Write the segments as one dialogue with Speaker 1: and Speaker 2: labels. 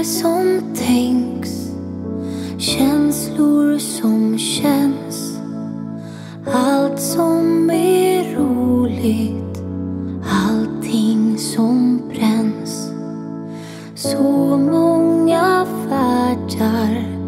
Speaker 1: Tankar som tänks. Känslor som känns. Allt som är roligt. Allting som bränns. Så många världar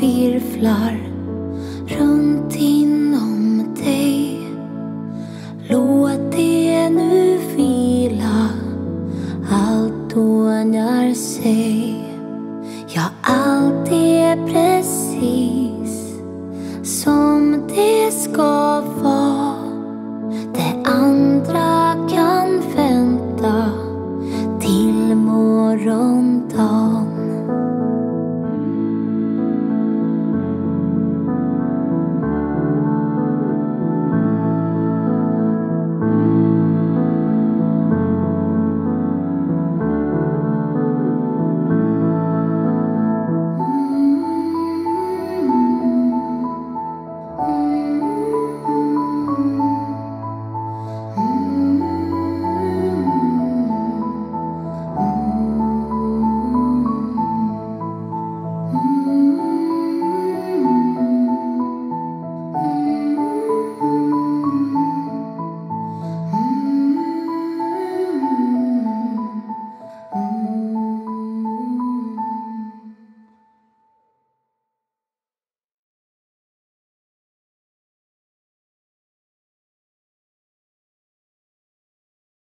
Speaker 1: virvlar runt inom dig. Låt det nu vila Allt ordnar sig. Ja, allt är precis som det ska vara. Det andra kan vänta till morgondagen.